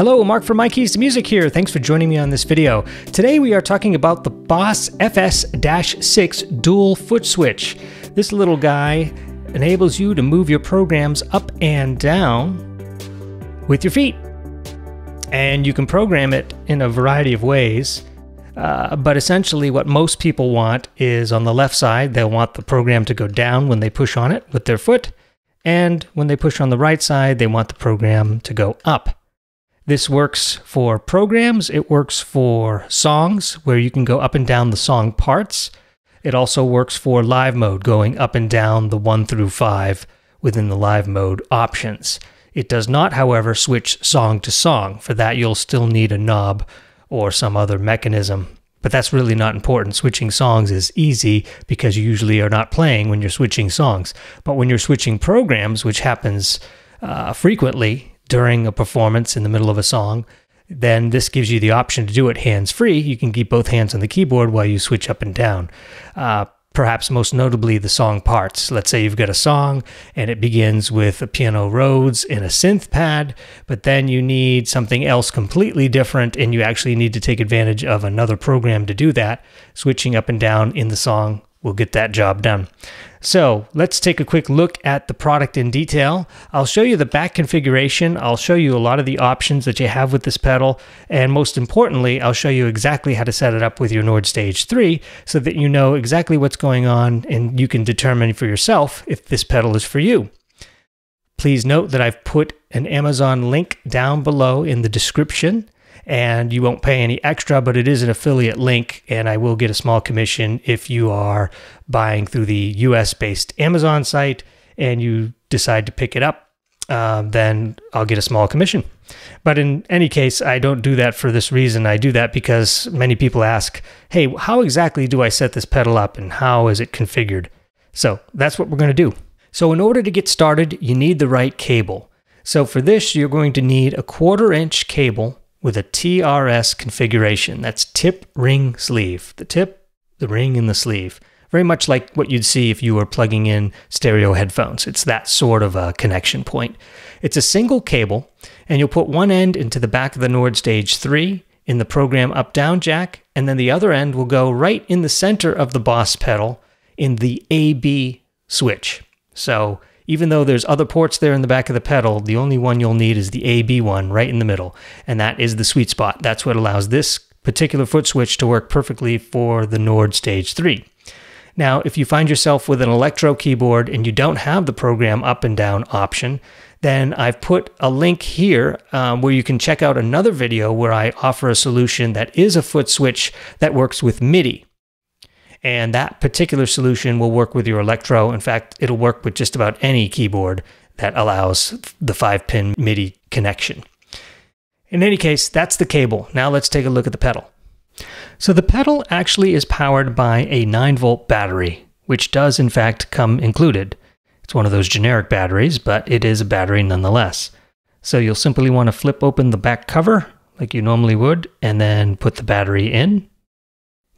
Hello, Mark from My Keys to Music here. Thanks for joining me on this video. Today we are talking about the Boss FS-6 dual foot switch. This little guy enables you to move your programs up and down with your feet. And you can program it in a variety of ways. Uh, but essentially, what most people want is on the left side, they'll want the program to go down when they push on it with their foot. And when they push on the right side, they want the program to go up. This works for programs, it works for songs where you can go up and down the song parts. It also works for live mode, going up and down the 1 through 5 within the live mode options. It does not, however, switch song to song. For that, you'll still need a knob or some other mechanism. But that's really not important. Switching songs is easy because you usually are not playing when you're switching songs. But when you're switching programs, which happens uh, frequently during a performance in the middle of a song, then this gives you the option to do it hands free. You can keep both hands on the keyboard while you switch up and down. Uh, perhaps most notably the song parts. Let's say you've got a song and it begins with a piano Rhodes and a synth pad, but then you need something else completely different and you actually need to take advantage of another program to do that. Switching up and down in the song will get that job done. So let's take a quick look at the product in detail. I'll show you the back configuration. I'll show you a lot of the options that you have with this pedal. And most importantly, I'll show you exactly how to set it up with your Nord Stage 3 so that you know exactly what's going on and you can determine for yourself if this pedal is for you. Please note that I've put an Amazon link down below in the description and you won't pay any extra, but it is an affiliate link, and I will get a small commission if you are buying through the US based Amazon site and you decide to pick it up. Um, then I'll get a small commission. But in any case, I don't do that for this reason. I do that because many people ask, hey, how exactly do I set this pedal up and how is it configured? So that's what we're going to do. So, in order to get started, you need the right cable. So, for this, you're going to need a quarter inch cable with a TRS configuration. That's tip, ring, sleeve. The tip, the ring, and the sleeve. Very much like what you'd see if you were plugging in stereo headphones. It's that sort of a connection point. It's a single cable, and you'll put one end into the back of the Nord Stage 3 in the program up down jack, and then the other end will go right in the center of the Boss pedal in the AB switch. So even though there's other ports there in the back of the pedal, the only one you'll need is the AB one right in the middle, and that is the sweet spot. That's what allows this particular foot switch to work perfectly for the Nord Stage 3. Now, if you find yourself with an electro keyboard and you don't have the program up and down option, then I've put a link here um, where you can check out another video where I offer a solution that is a foot switch that works with MIDI. And that particular solution will work with your Electro. In fact, it'll work with just about any keyboard that allows the five pin MIDI connection. In any case, that's the cable. Now let's take a look at the pedal. So the pedal actually is powered by a 9 volt battery, which does in fact come included. It's one of those generic batteries, but it is a battery nonetheless. So you'll simply want to flip open the back cover like you normally would, and then put the battery in.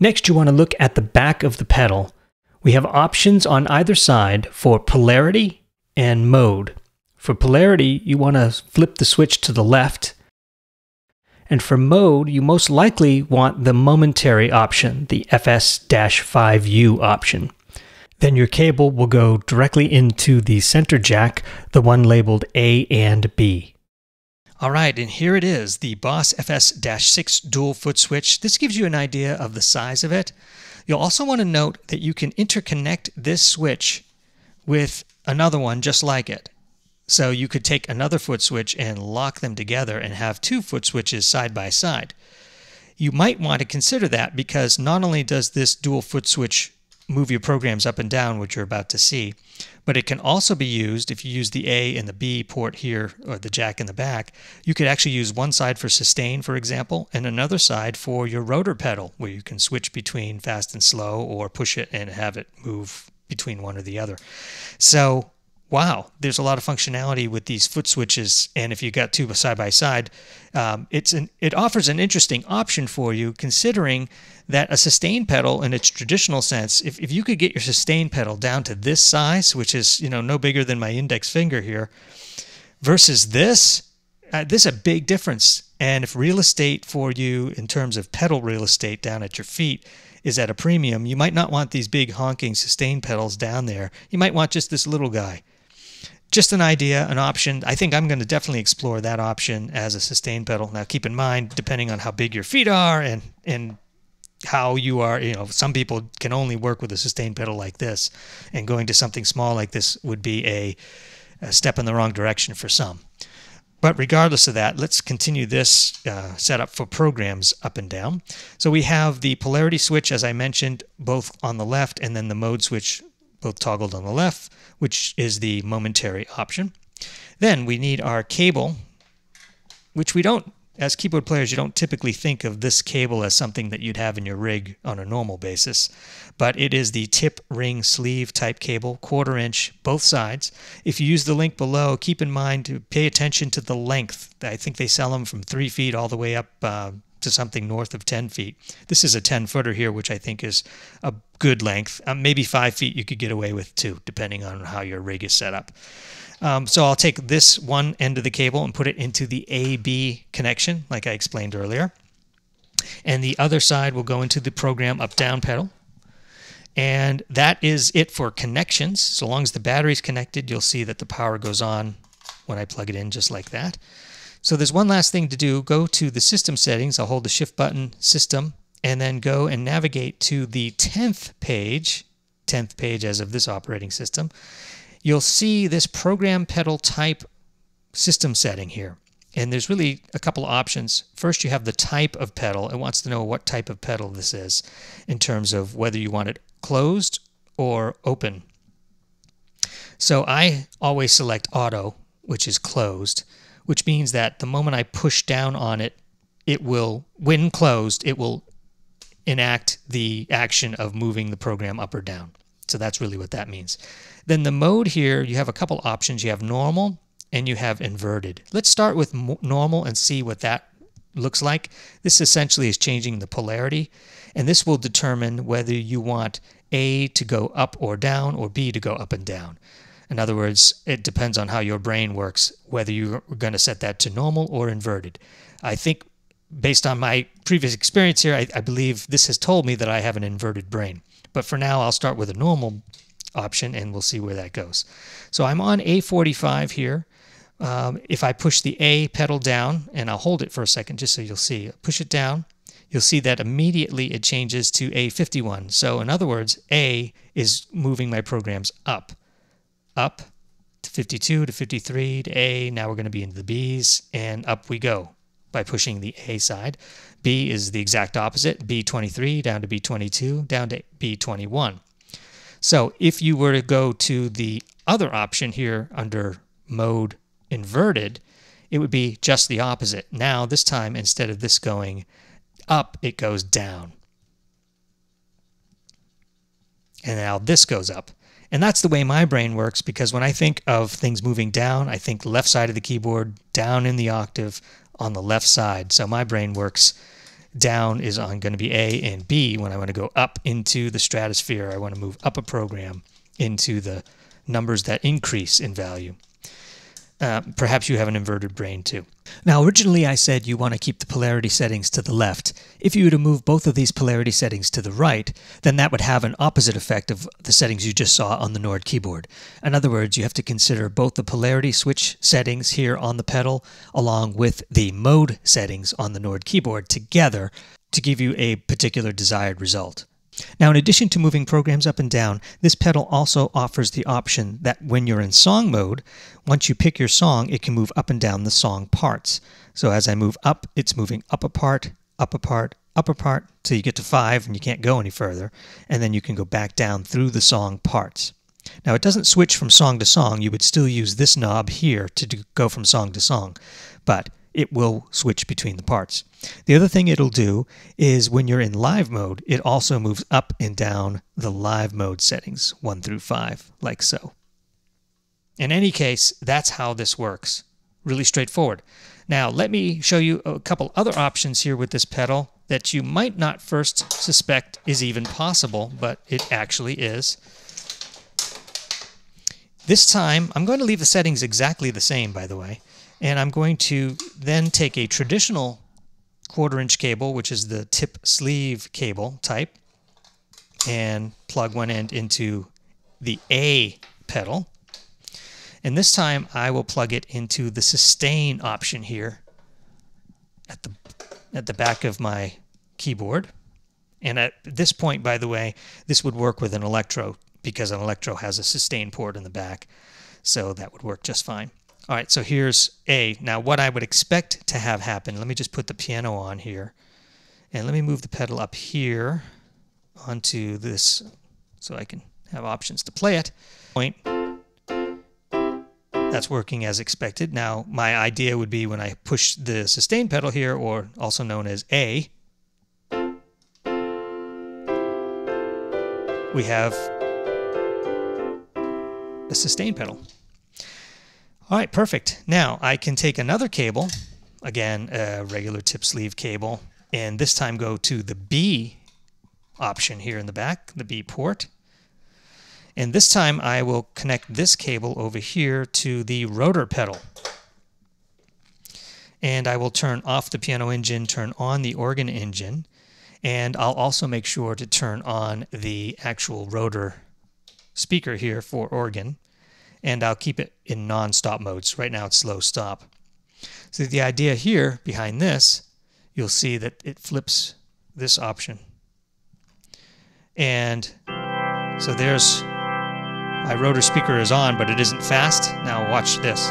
Next, you want to look at the back of the pedal. We have options on either side for polarity and mode. For polarity, you want to flip the switch to the left. And for mode, you most likely want the momentary option, the FS-5U option. Then your cable will go directly into the center jack, the one labeled A and B. All right, and here it is, the Boss FS-6 dual foot switch. This gives you an idea of the size of it. You'll also want to note that you can interconnect this switch with another one just like it. So you could take another foot switch and lock them together and have two foot switches side by side. You might want to consider that because not only does this dual foot switch move your programs up and down, which you're about to see. But it can also be used if you use the A and the B port here, or the jack in the back. You could actually use one side for sustain, for example, and another side for your rotor pedal, where you can switch between fast and slow or push it and have it move between one or the other. So wow, there's a lot of functionality with these foot switches. And if you got two side by side, um, it's an, it offers an interesting option for you, considering that a sustain pedal in its traditional sense, if, if you could get your sustain pedal down to this size, which is you know no bigger than my index finger here, versus this, uh, this is a big difference. And if real estate for you, in terms of pedal real estate down at your feet, is at a premium, you might not want these big honking sustain pedals down there. You might want just this little guy. Just an idea, an option. I think I'm going to definitely explore that option as a sustain pedal. Now, keep in mind, depending on how big your feet are and and how you are, you know, some people can only work with a sustain pedal like this, and going to something small like this would be a, a step in the wrong direction for some. But regardless of that, let's continue this uh, setup for programs up and down. So we have the polarity switch, as I mentioned, both on the left, and then the mode switch, both toggled on the left, which is the momentary option. Then we need our cable, which we don't as keyboard players, you don't typically think of this cable as something that you'd have in your rig on a normal basis, but it is the tip ring sleeve type cable, quarter inch, both sides. If you use the link below, keep in mind to pay attention to the length. I think they sell them from three feet all the way up uh, to something north of 10 feet. This is a 10 footer here, which I think is a good length. Um, maybe five feet you could get away with too, depending on how your rig is set up. Um, so I'll take this one end of the cable and put it into the AB connection, like I explained earlier. And the other side will go into the program up-down pedal. And that is it for connections. So long as the battery's connected, you'll see that the power goes on when I plug it in just like that. So there's one last thing to do. Go to the system settings. I'll hold the shift button, system, and then go and navigate to the 10th page, 10th page as of this operating system you'll see this program pedal type system setting here. And there's really a couple options. First, you have the type of pedal. It wants to know what type of pedal this is in terms of whether you want it closed or open. So I always select auto, which is closed, which means that the moment I push down on it, it will, when closed, it will enact the action of moving the program up or down. So that's really what that means. Then the mode here, you have a couple options. You have normal and you have inverted. Let's start with normal and see what that looks like. This essentially is changing the polarity, and this will determine whether you want A to go up or down or B to go up and down. In other words, it depends on how your brain works, whether you're going to set that to normal or inverted. I think based on my previous experience here, I, I, believe this has told me that I have an inverted brain. But for now, I'll start with a normal option and we'll see where that goes. So I'm on A45 here. Um, if I push the A pedal down, and I'll hold it for a second just so you'll see, push it down, you'll see that immediately it changes to A51. So in other words, A is moving my programs up, up to 52 to 53 to A. Now we're going to be into the B's, and up we go by pushing the A side. B is the exact opposite, B23 down to B22, down to B21. So if you were to go to the other option here under mode inverted, it would be just the opposite. Now, this time, instead of this going up, it goes down. And now this goes up. And that's the way my brain works because when I think of things moving down, I think left side of the keyboard, down in the octave on the left side. So my brain works down is on going to be A and B. When I want to go up into the stratosphere, I want to move up a program into the numbers that increase in value. Uh, perhaps you have an inverted brain too. Now, originally I said you want to keep the polarity settings to the left. If you were to move both of these polarity settings to the right, then that would have an opposite effect of the settings you just saw on the Nord keyboard. In other words, you have to consider both the polarity switch settings here on the pedal along with the mode settings on the Nord keyboard together to give you a particular desired result. Now, in addition to moving programs up and down, this pedal also offers the option that when you're in song mode, once you pick your song, it can move up and down the song parts. So as I move up, it's moving up a part, up a part, up a part, till you get to five and you can't go any further, and then you can go back down through the song parts. Now, it doesn't switch from song to song. You would still use this knob here to go from song to song, but it will switch between the parts. The other thing it'll do is when you're in live mode, it also moves up and down the live mode settings, 1 through 5, like so. In any case, that's how this works. Really straightforward. Now, let me show you a couple other options here with this pedal that you might not first suspect is even possible, but it actually is. This time, I'm going to leave the settings exactly the same, by the way. And I'm going to then take a traditional quarter inch cable, which is the tip sleeve cable type, and plug one end into the A pedal. And this time I will plug it into the sustain option here at the at the back of my keyboard. And at this point, by the way, this would work with an Electro because an Electro has a sustain port in the back. So that would work just fine. All right, so here's A. Now what I would expect to have happen, let me just put the piano on here. And let me move the pedal up here onto this so I can have options to play it. Point. That's working as expected. Now my idea would be when I push the sustain pedal here, or also known as A, we have a sustain pedal. All right, perfect. Now I can take another cable, again, a regular tip sleeve cable, and this time go to the B option here in the back, the B port. And this time I will connect this cable over here to the rotor pedal. And I will turn off the piano engine, turn on the organ engine, and I'll also make sure to turn on the actual rotor speaker here for organ. And I'll keep it in non-stop modes. Right now it's slow stop. So the idea here behind this, you'll see that it flips this option. And so there's my rotor speaker is on, but it isn't fast. Now watch this.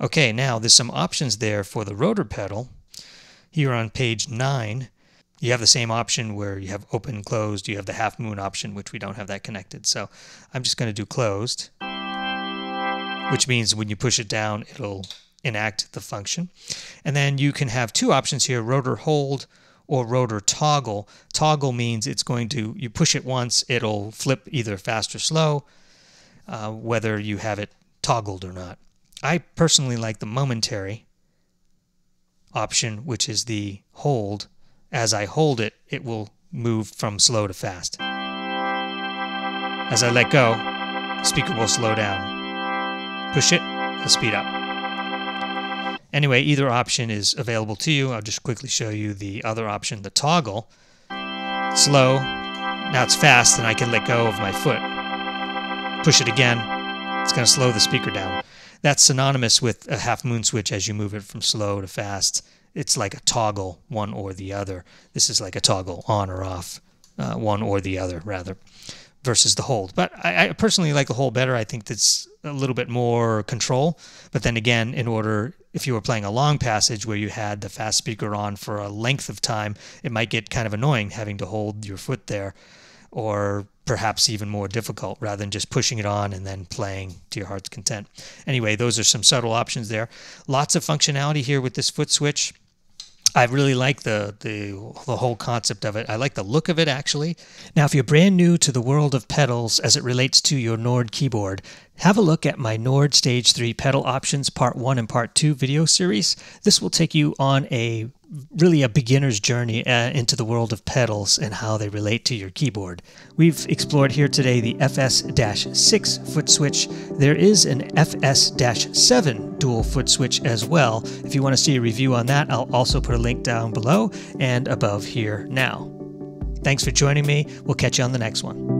Okay, now there's some options there for the rotor pedal. Here on page 9, you have the same option where you have open closed. You have the half moon option, which we don't have that connected. So I'm just going to do closed, which means when you push it down, it'll enact the function. And then you can have two options here, rotor hold or rotor toggle. Toggle means it's going to, you push it once, it'll flip either fast or slow, uh, whether you have it toggled or not. I personally like the momentary option, which is the hold. As I hold it, it will move from slow to fast. As I let go, the speaker will slow down. Push it, it'll speed up. Anyway, either option is available to you. I'll just quickly show you the other option, the toggle. Slow, now it's fast and I can let go of my foot. Push it again, it's going to slow the speaker down. That's synonymous with a half moon switch as you move it from slow to fast. It's like a toggle, one or the other. This is like a toggle on or off, uh, one or the other, rather versus the hold. But I, I, personally like the hold better. I think that's a little bit more control. But then again, in order, if you were playing a long passage where you had the fast speaker on for a length of time, it might get kind of annoying having to hold your foot there, or perhaps even more difficult rather than just pushing it on and then playing to your heart's content. Anyway, those are some subtle options there. Lots of functionality here with this foot switch. I really like the, the the whole concept of it. I like the look of it actually. Now, if you're brand new to the world of pedals as it relates to your Nord keyboard, have a look at my Nord Stage 3 pedal options part 1 and part 2 video series. This will take you on a really a beginner's journey uh, into the world of pedals and how they relate to your keyboard. We've explored here today the FS-6 foot switch. There is an FS-7 dual foot switch as well. If you want to see a review on that, I'll also put a link down below and above here now. Thanks for joining me. We'll catch you on the next one.